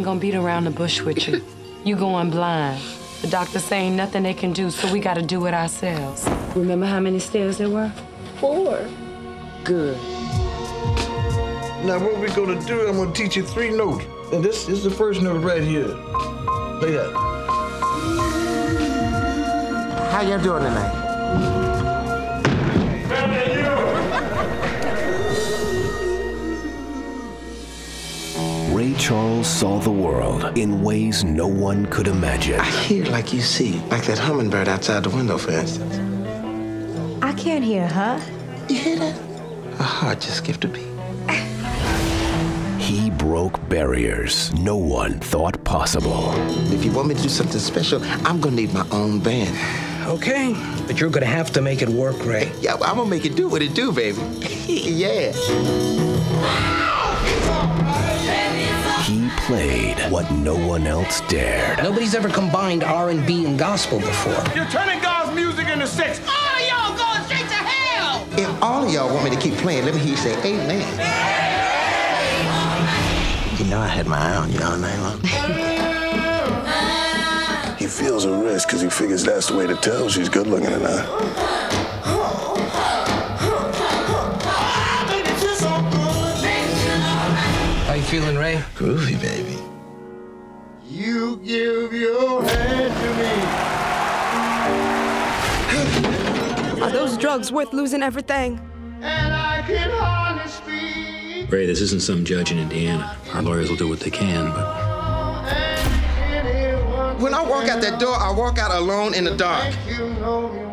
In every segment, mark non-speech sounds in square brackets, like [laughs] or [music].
ain't gonna beat around the bush with you. [laughs] you going blind. The doctor saying nothing they can do, so we gotta do it ourselves. Remember how many stairs there were? Four. Good. Now what we're gonna do, I'm gonna teach you three notes. And this is the first note right here. Play that. How y'all doing tonight? Charles saw the world in ways no one could imagine. I hear like you see, like that hummingbird outside the window, for instance. I can't hear, huh? You hear that? A heart just skipped a beat. He broke barriers no one thought possible. If you want me to do something special, I'm gonna need my own band. Okay, but you're gonna have to make it work, Ray. Yeah, I'm gonna make it do what it do, baby. [laughs] yeah. He played what no one else dared. Nobody's ever combined R&B and gospel before. You're turning God's music into sex. All of y'all going straight to hell. If all of y'all want me to keep playing, let me hear you say amen. You know I had my eye on you all night long. He feels a risk because he figures that's the way to tell she's good looking or not. Feeling, Ray? Groovy, baby. You give your hand to me. Are those drugs worth losing everything? And I can hardly speak. Ray, this isn't some judge in Indiana. Our lawyers will do what they can, but When I walk out that door, I walk out alone in the dark.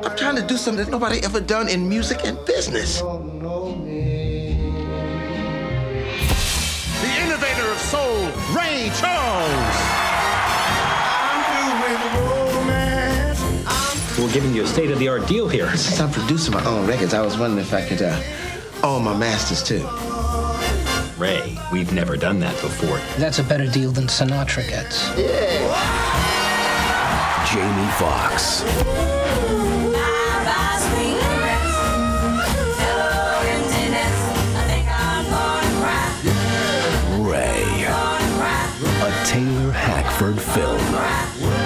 I'm trying to do something that nobody ever done in music and business. Ray Charles. we're giving you a state of the art deal here. Since I'm producing my own records, I was wondering if I could uh, own my masters too. Ray, we've never done that before. That's a better deal than Sinatra gets. Jamie Foxx, Taylor Hackford film.